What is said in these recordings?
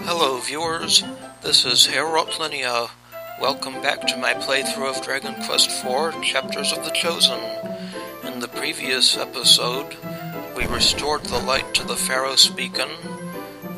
Hello, viewers. This is Heorot Linea. Welcome back to my playthrough of Dragon Quest IV Chapters of the Chosen. In the previous episode, we restored the light to the Pharos beacon,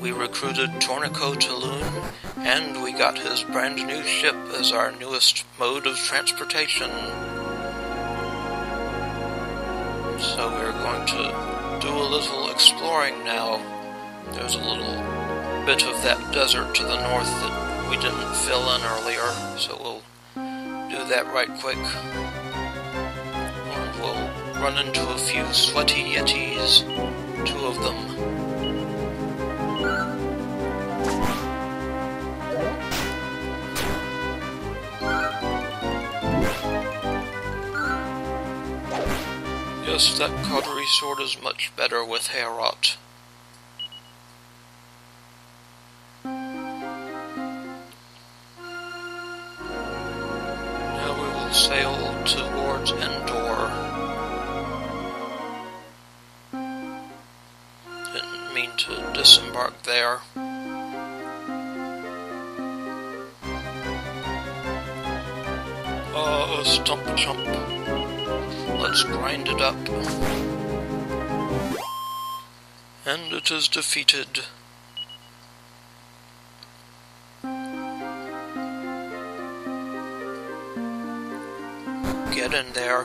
we recruited Torneko Taloon, and we got his brand new ship as our newest mode of transportation. So we're going to do a little exploring now. There's a little bit of that desert to the north that we didn't fill in earlier, so we'll do that right quick. And we'll run into a few sweaty yetis, two of them. Yes, that cautery sword is much better with hair Heorot. Let's grind it up. And it is defeated. Get in there.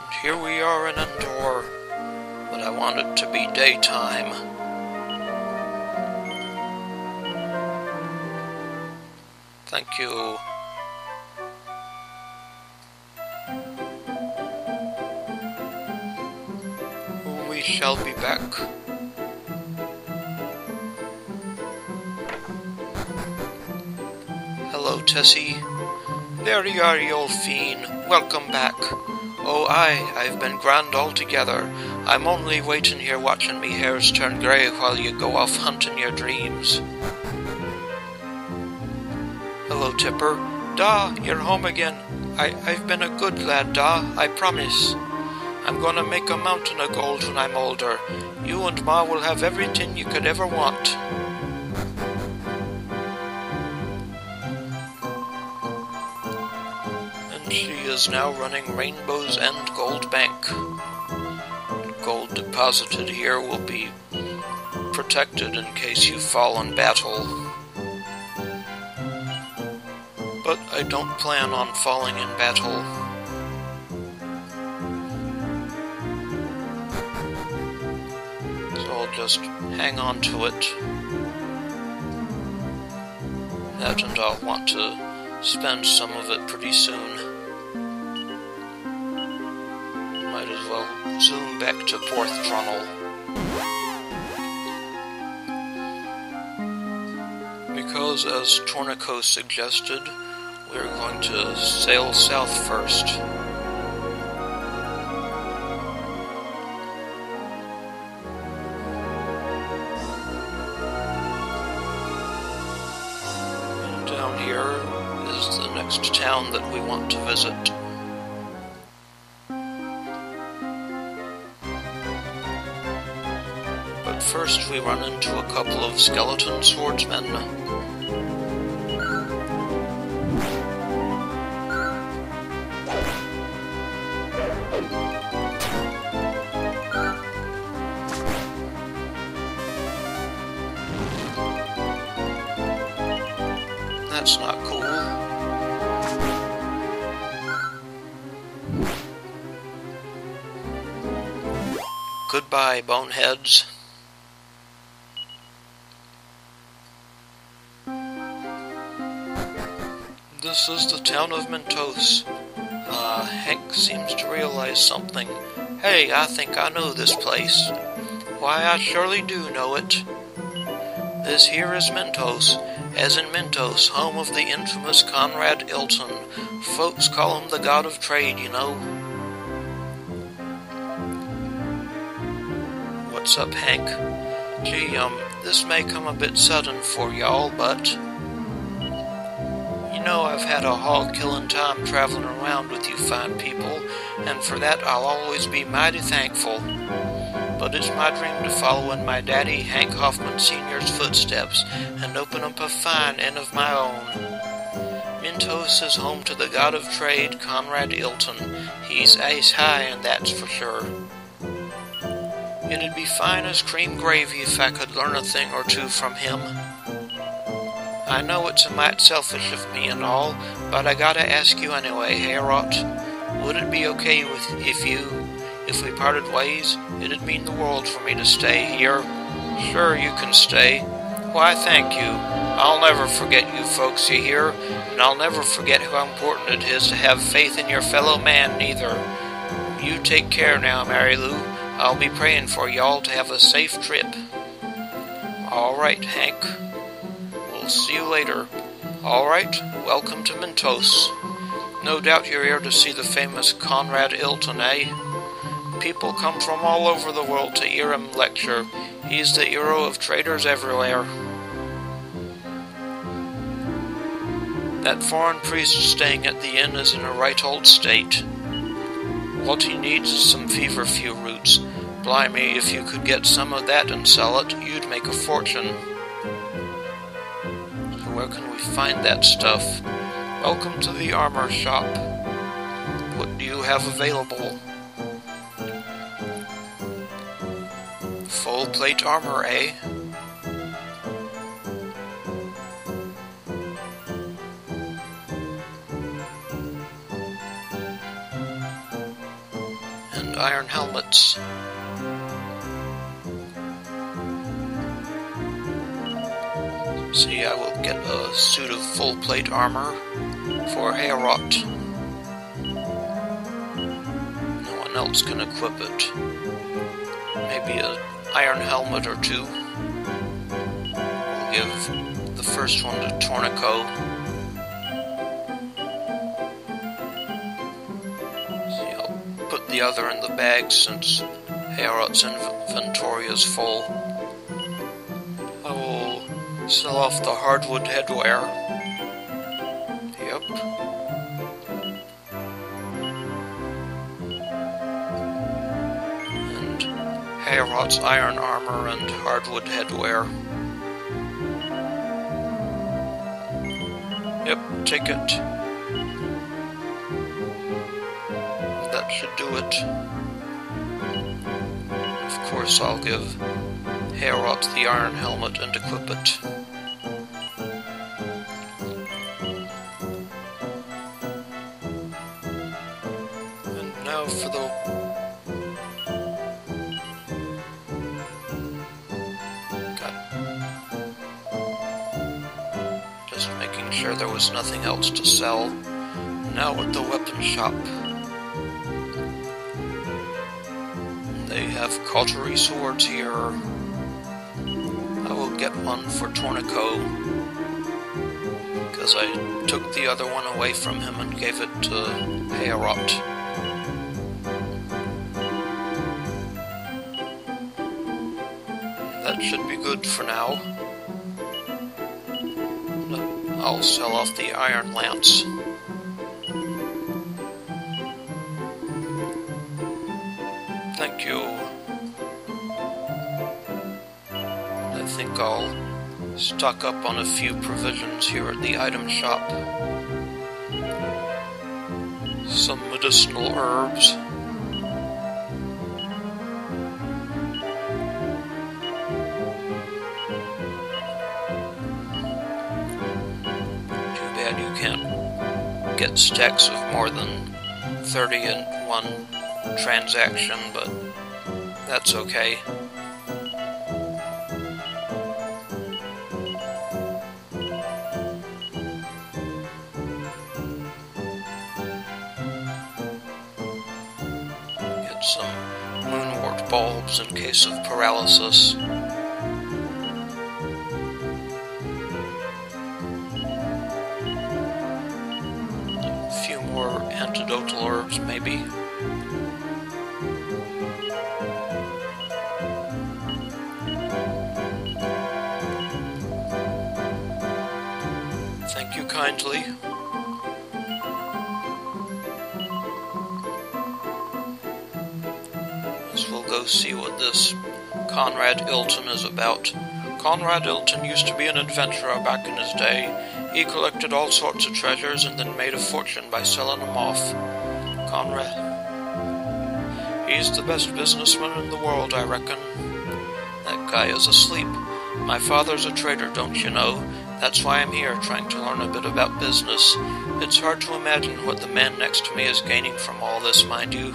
And here we are in Endor, but I want it to be daytime. Thank you. Shall be back. Hello, Tessie. There you are, you old fiend. Welcome back. Oh, aye, I've been grand altogether. I'm only waiting here watching me hairs turn grey while you go off hunting your dreams. Hello, Tipper. Da, you're home again. I, I've been a good lad, Da, I promise. I'm gonna make a mountain of gold when I'm older. You and Ma will have everything you could ever want. And she is now running Rainbow's End Gold Bank. Gold deposited here will be protected in case you fall in battle. But I don't plan on falling in battle. Just hang on to it. That and I'll want to spend some of it pretty soon. Might as well zoom back to Porthtrunnel. Because, as Torneko suggested, we're going to sail south first. Want to visit. But first we run into a couple of skeleton swordsmen. Boneheads. This is the town of Mintos. Uh, Hank seems to realize something. Hey, I think I know this place. Why, I surely do know it. This here is Mintos, as in Mintos, home of the infamous Conrad Ilton. Folks call him the god of trade, you know. What's up, Hank? Gee, um, this may come a bit sudden for y'all, but. You know I've had a hog killing time traveling around with you fine people, and for that I'll always be mighty thankful. but it's my dream to follow in my daddy Hank Hoffman Sr.'s footsteps and open up a fine inn of my own. Mintos is home to the god of trade, Conrad Ilton. He's ace high, and that's for sure. It'd be fine as cream gravy if I could learn a thing or two from him. I know it's a mite selfish of me and all, but I gotta ask you anyway, Heorot. Would it be okay with if you if we parted ways, it'd mean the world for me to stay here. Sure, you can stay. Why, thank you. I'll never forget you folks you and I'll never forget how important it is to have faith in your fellow man, neither. You take care now, Mary Lou. I'll be praying for y'all to have a safe trip. All right, Hank. We'll see you later. All right, welcome to Mintos. No doubt you're here to see the famous Conrad Ilton, eh? People come from all over the world to hear him lecture. He's the hero of traders everywhere. That foreign priest staying at the inn is in a right old state. What he needs is some feverfew roots. Blimey, if you could get some of that and sell it, you'd make a fortune. So where can we find that stuff? Welcome to the armor shop. What do you have available? Full plate armor, eh? Iron helmets. See, I will get a suit of full plate armor for Heorot. No one else can equip it. Maybe a iron helmet or two. We'll give the first one to Torneko. The other in the bag since Heorot's inventory is full. I will sell off the hardwood headwear. Yep. And Heorot's iron armor and hardwood headwear. Yep, take it. That should do it. Of course, I'll give Heorot the iron helmet and equip it. And now for the Just making sure there was nothing else to sell. Now at the weapon shop. Have cautery swords here. I will get one for Torneko. Because I took the other one away from him and gave it to Heorot. That should be good for now. I'll sell off the iron lance. Stock up on a few provisions here at the item shop. Some medicinal herbs. Too bad you can't get stacks of more than 30 in one transaction, but that's okay. In case of paralysis. A few more antidotal herbs, maybe. Thank you kindly. See what this Conrad Ilton is about. Conrad Ilton used to be an adventurer back in his day. He collected all sorts of treasures and then made a fortune by selling them off. Conrad. He's the best businessman in the world, I reckon. That guy is asleep. My father's a trader, don't you know? That's why I'm here, trying to learn a bit about business. It's hard to imagine what the man next to me is gaining from all this, mind you.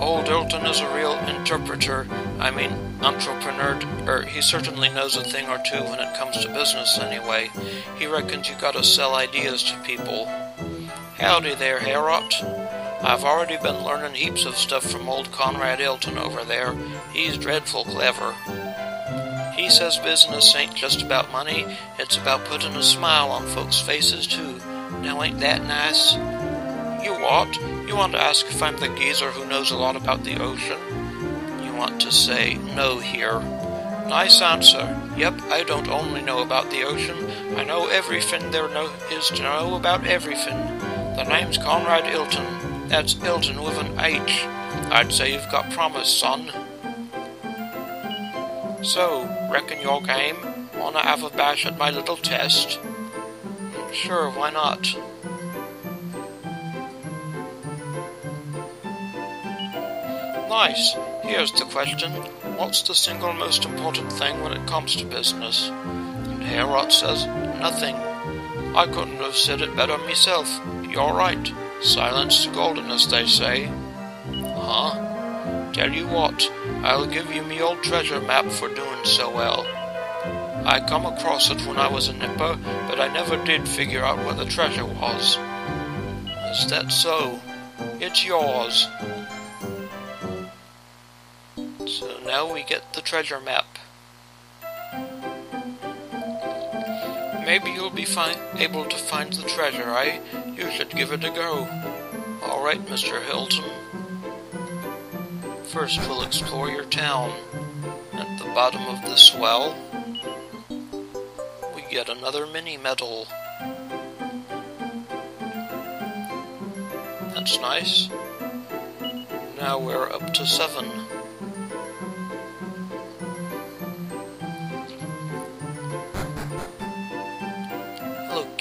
Old Ilton is a real interpreter, I mean, entrepreneur, er, he certainly knows a thing or two when it comes to business anyway. He reckons you gotta sell ideas to people. Howdy there, Heorot. I've already been learning heaps of stuff from old Conrad Ilton over there. He's dreadful clever. He says business ain't just about money, it's about putting a smile on folks' faces too. Now ain't that nice? You what? You want to ask if I'm the geezer who knows a lot about the ocean? You want to say no here. Nice answer. Yep, I don't only know about the ocean, I know everything there know is to know about everything. The name's Conrad Ilton. That's Ilton with an H. I'd say you've got promise, son. So, reckon you're game? Wanna have a bash at my little test? Hmm, sure, why not? Nice. Here's the question. What's the single most important thing when it comes to business? And Heorot says, nothing. I couldn't have said it better myself. You're right. Silence is golden, as they say. Huh? Tell you what, I'll give you me old treasure map for doing so well. I come across it when I was a nipper, but I never did figure out where the treasure was. Is that so? It's yours. Now we get the treasure map. Maybe you'll be able to find the treasure, eh? You should give it a go. Alright, Mr. Hilton. First, we'll explore your town. At the bottom of this well, we get another mini medal. That's nice. Now we're up to seven.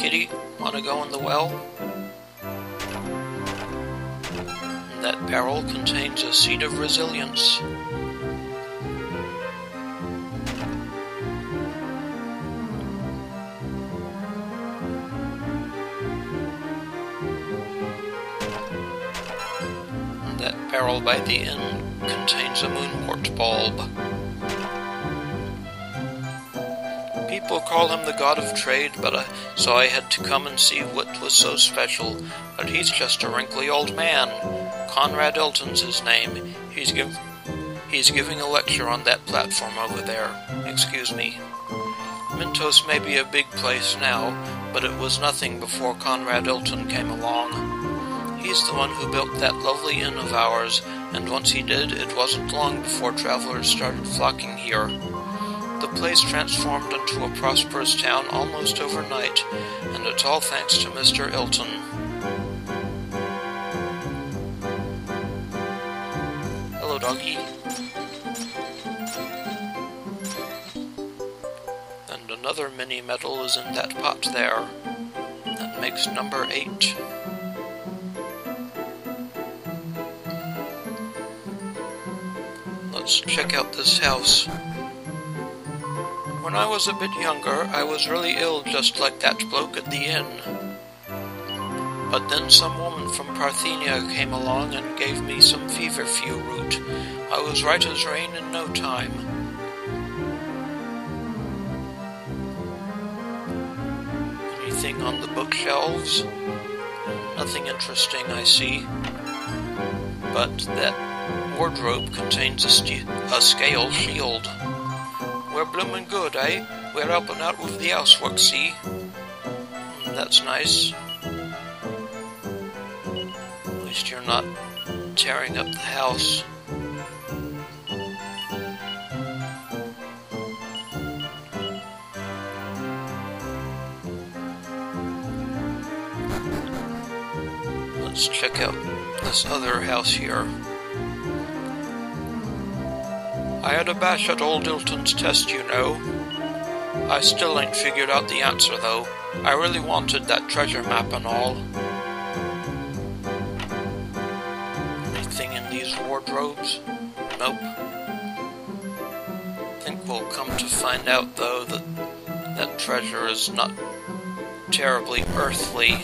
Kitty. Wanna go in the well? That barrel contains a seed of resilience. That barrel by the end contains a moonwort bulb. People call him the god of trade, but uh, so I had to come and see what was so special. But he's just a wrinkly old man. Conrad Elton's his name. He's give he's giving a lecture on that platform over there. Excuse me. Mintos may be a big place now, but it was nothing before Conrad Elton came along. He's the one who built that lovely inn of ours, and once he did, it wasn't long before travelers started flocking here. The place transformed into a prosperous town almost overnight, and it's all thanks to Mr. Ilton. Hello, doggy. And another mini medal is in that pot there. That makes number eight. Let's check out this house. When I was a bit younger, I was really ill just like that bloke at the inn. But then some woman from Parthenia came along and gave me some feverfew root. I was right as rain in no time. Anything on the bookshelves? Nothing interesting, I see. But that wardrobe contains a, a scale shield. We're bloomin' good, eh? We're helping out with the housework, see? That's nice. At least you're not tearing up the house. Let's check out this other house here. I had a bash at old Ilton's test, you know. I still ain't figured out the answer, though. I really wanted that treasure map and all. Anything in these wardrobes? Nope. think we'll come to find out, though, that that treasure is not terribly earthly.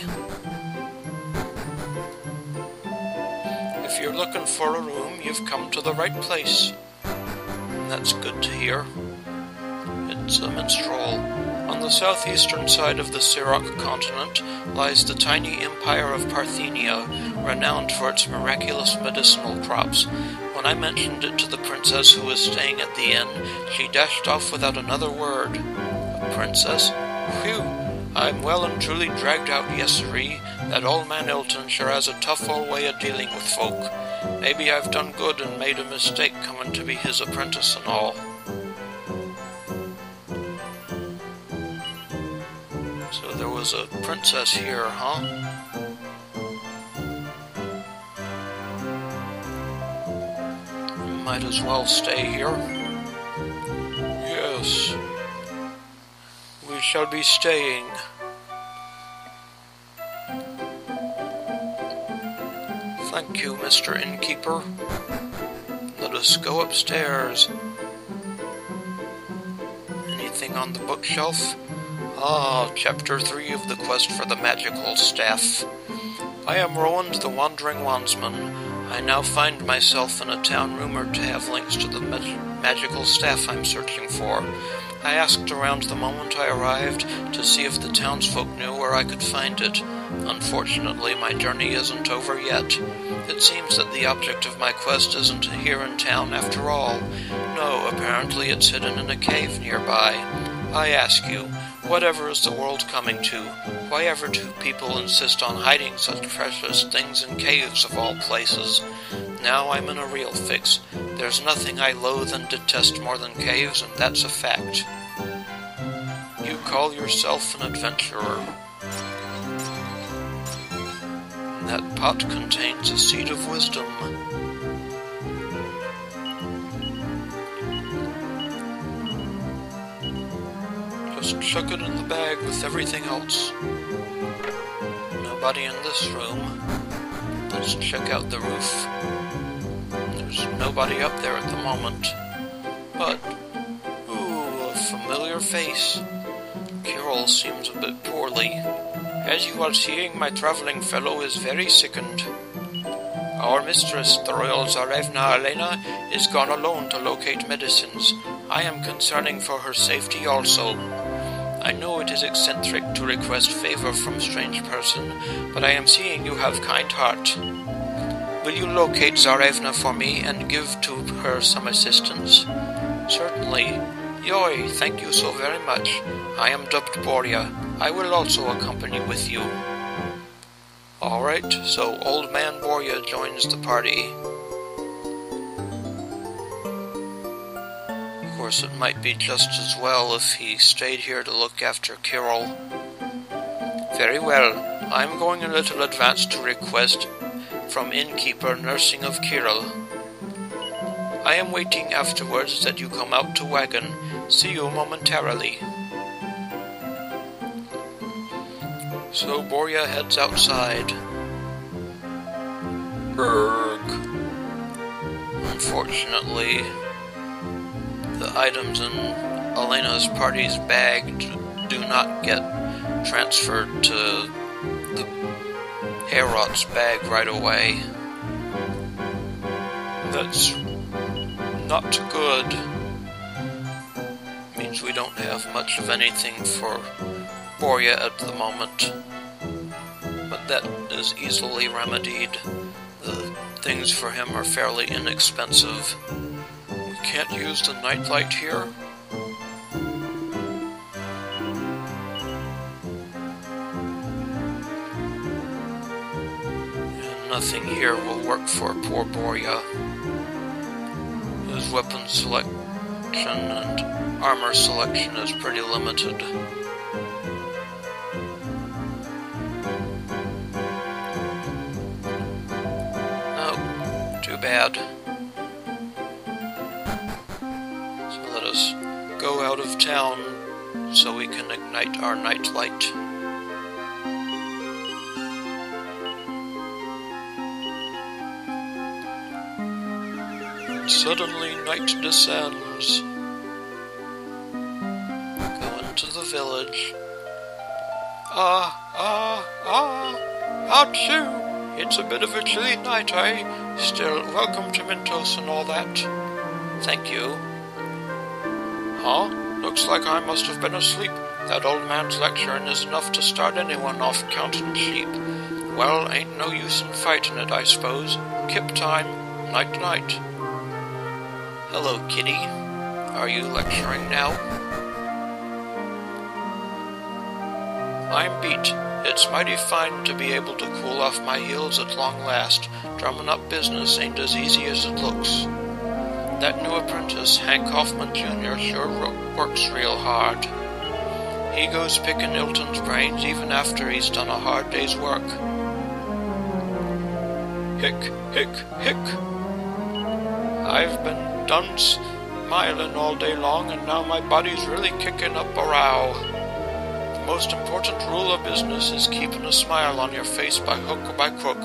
If you're looking for a room, you've come to the right place. That's good to hear. It's a minstrel. On the southeastern side of the Siroc continent lies the tiny empire of Parthenia, renowned for its miraculous medicinal crops. When I mentioned it to the princess who was staying at the inn, she dashed off without another word princess. Phew, I'm well and truly dragged out, yesery. That old man Elton sure has a tough old way of dealing with folk. Maybe I've done good and made a mistake coming to be his apprentice and all. So there was a princess here, huh? Might as well stay here. Yes we shall be staying. Thank you, Mr. Innkeeper. Let us go upstairs. Anything on the bookshelf? Ah, Chapter 3 of the Quest for the Magical Staff. I am Roland the Wandering Wandsman. I now find myself in a town rumored to have links to the mag- magical staff I'm searching for. I asked around the moment I arrived to see if the townsfolk knew where I could find it. Unfortunately, my journey isn't over yet. It seems that the object of my quest isn't here in town after all. No, apparently it's hidden in a cave nearby. I ask you, whatever is the world coming to? Why ever do people insist on hiding such precious things in caves of all places? Now I'm in a real fix. There's nothing I loathe and detest more than caves, and that's a fact. You call yourself an adventurer. That pot contains a seed of wisdom. Just chuck it in the bag with everything else. Nobody in this room. Let's check out the roof. There's nobody up there at the moment. But, ooh, a familiar face. Kiryl seems a bit poorly. As you are seeing, my travelling fellow is very sickened. Our mistress, the royal Tsarevna Alena, is gone alone to locate medicines. I am concerning for her safety also. I know it is eccentric to request favor from strange person, but I am seeing you have kind heart. Will you locate Tsarevna for me and give to her some assistance? Certainly. Yoi, thank you so very much. I am dubbed Borya. I will also accompany with you. Alright, so Old Man Borya joins the party. Of course, it might be just as well if he stayed here to look after Kiryl. Very well. I'm going a little advance to request from innkeeper nursing of Kiryl. I am waiting afterwards that you come out to wagon. See you momentarily. So Borya heads outside. Berg. Unfortunately, the items in Alena's party's bag do not get transferred to the Heorot's bag right away. That's not too good. Means we don't have much of anything for Borya at the moment. But that is easily remedied. The things for him are fairly inexpensive We can't use the nightlight here? nothing here will work for poor Borya. Weapon selection and armor selection is pretty limited. Oh, too bad. So let us go out of town so we can ignite our nightlight. Suddenly night descends. Go into the village. Ah, ah, ah, achoo! It's a bit of a chilly night, eh? Still, welcome to Mintos and all that. Thank you. Huh? Looks like I must have been asleep. That old man's lecturing is enough to start anyone off counting sheep. Well, ain't no use in fighting it, I suppose. Kip time. Night night. Hello, kitty. Are you lecturing now? I'm beat. It's mighty fine to be able to cool off my heels at long last. Drumming up business ain't as easy as it looks. That new apprentice, Hank Hoffman Jr., sure works real hard. He goes picking Ilton's brains even after he's done a hard day's work. Hick, hick, hick. I've been done smiling all day long, and now my body's really kicking up a row. The most important rule of business is keeping a smile on your face by hook or by crook,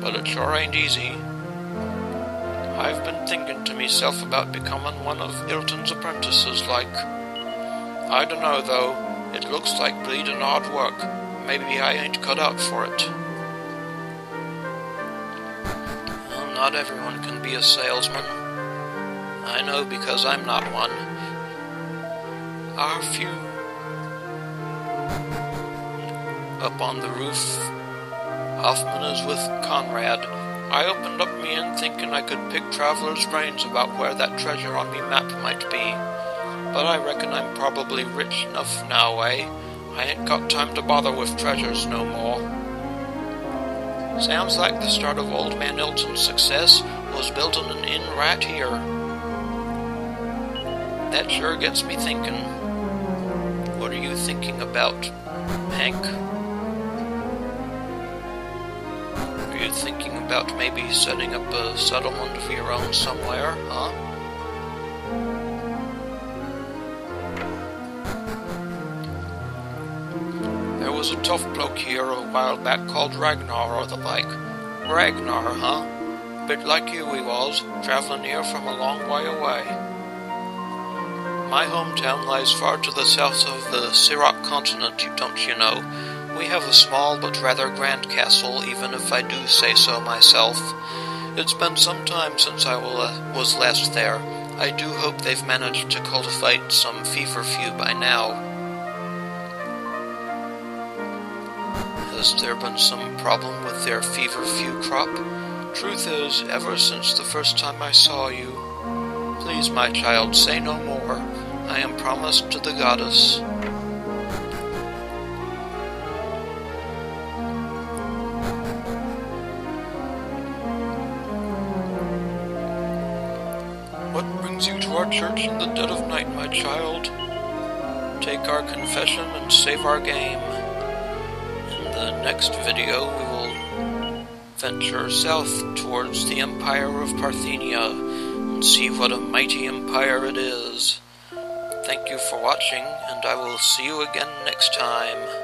but it sure ain't easy. I've been thinking to myself about becoming one of Ilton's apprentices, like. I dunno, though. It looks like bleeding hard work. Maybe I ain't cut out for it. Well, not everyone can be a salesman. Know because I'm not one. Our few up on the roof. Hoffman is with Conrad. I opened up me in thinking I could pick travelers' brains about where that treasure on me map might be. But I reckon I'm probably rich enough now, eh? I ain't got time to bother with treasures no more. Sounds like the start of Old Man Ilton's success was building an inn right here. That sure gets me thinking. What are you thinking about, Hank? Are you thinking about maybe setting up a settlement of your own somewhere, huh? There was a tough bloke here a while back called Ragnar or the like. Ragnar, huh? Bit like you he was, traveling here from a long way away. My hometown lies far to the south of the Siroc continent, don't you know? We have a small but rather grand castle, even if I do say so myself. It's been some time since I was last there. I do hope they've managed to cultivate some feverfew by now. Has there been some problem with their feverfew crop? Truth is, ever since the first time I saw you. Please, my child, say no more. I am promised to the goddess. What brings you to our church in the dead of night, my child? Take our confession and save our game. In the next video, we will venture south towards the Empire of Parthenia and see what a mighty empire it is. Thank you for watching, and I will see you again next time.